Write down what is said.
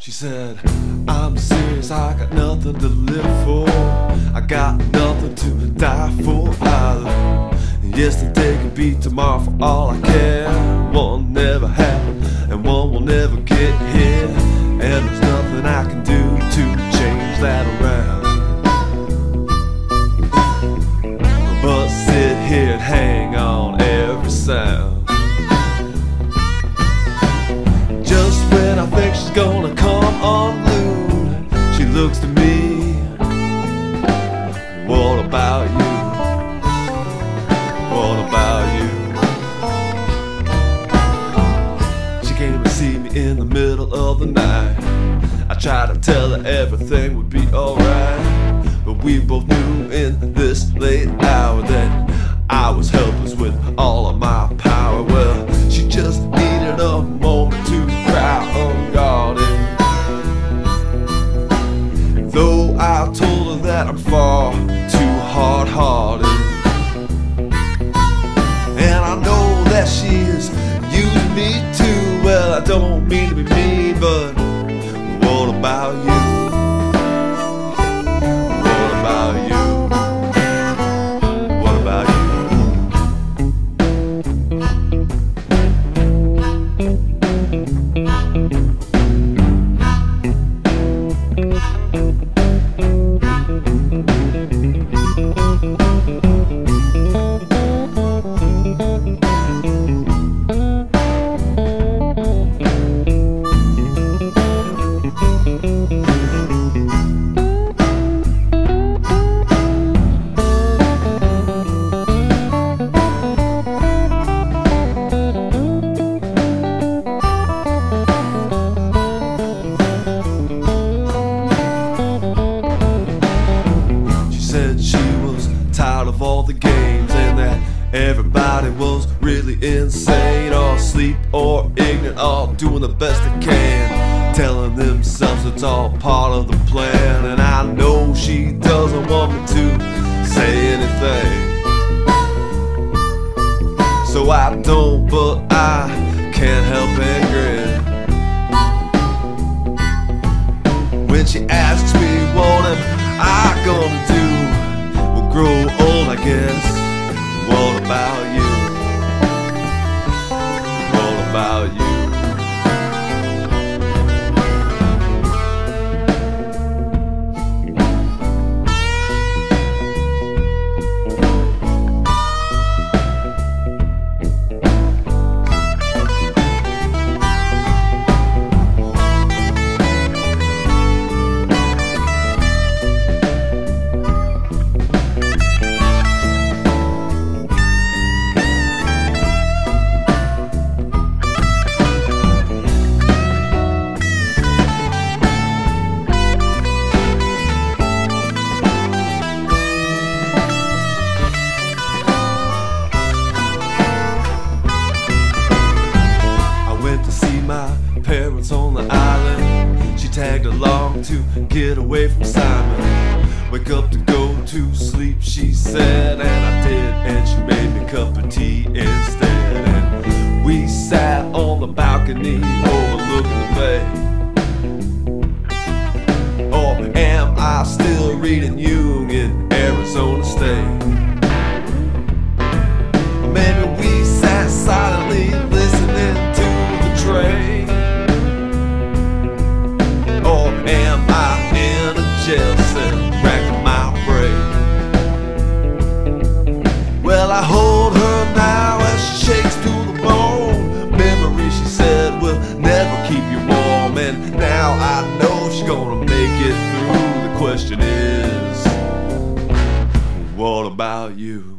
She said, I'm serious, I got nothing to live for. I got nothing to die for either. Yesterday can be tomorrow for all I care. One never happened, and one will never get looks to me. What about you? What about you? She came to see me in the middle of the night. I tried to tell her everything would be alright. But we both knew in this late hour that I was helpless with all of my power. Well, she just that I'm far tired of all the games and that everybody was really insane or asleep or ignorant, all doing the best they can, telling themselves it's all part of the plan. And I know she doesn't want me to say anything. So I don't, but I can't help and grin. When she asks me what am I gonna do, guess. What about you? What about you? To get away from Simon. Wake up to go to sleep, she said, and I did. And she made me a cup of tea instead. And we sat on the balcony overlooking the bay. Oh, or am I still reading Jung in Arizona State? Well, I hold her now as she shakes to the bone. Memory, she said, will never keep you warm. And now I know she's gonna make it through. The question is, what about you?